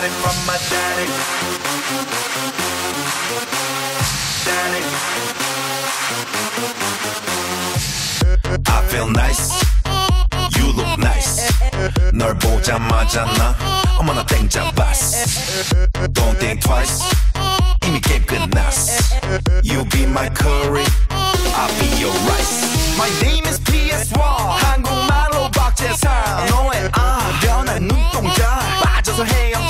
got it from my daddy. Daddy. I feel nice. You look nice. 널 보자마자 나 어머나 땡장 봤어. Don't think twice. 이미 게임 끝났. You be my curry. I be your rice. My name is PS1. 한국말로 박재상. 너의 아 변한 눈동자 빠져서 헤엄쳐.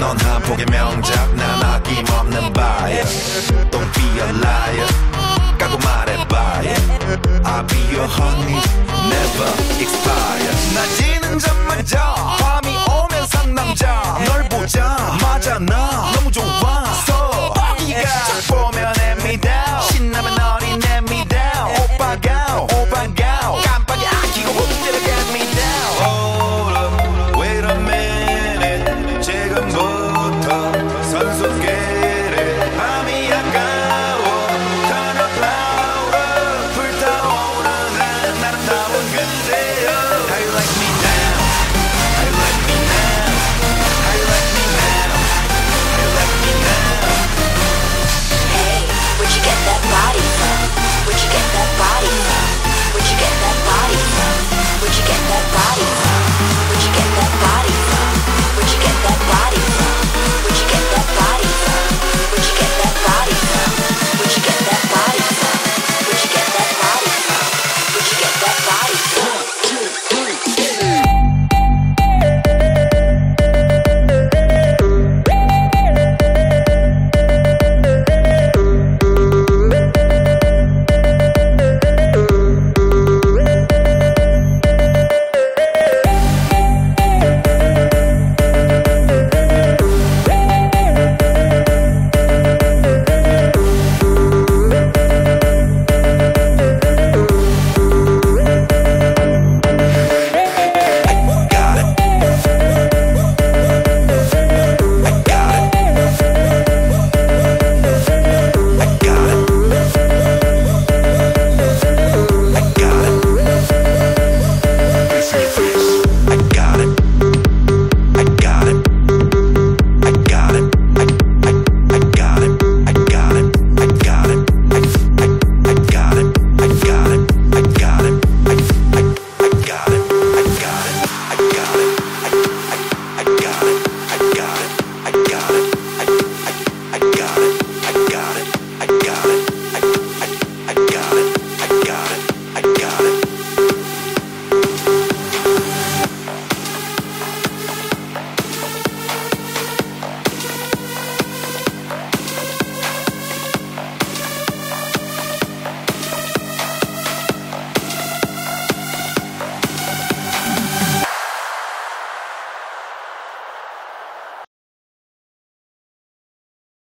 넌 한폭의 명작 난 아낌없는 바야 Don't be a liar. 까고 말해봐 I'll be your honey. Never expire.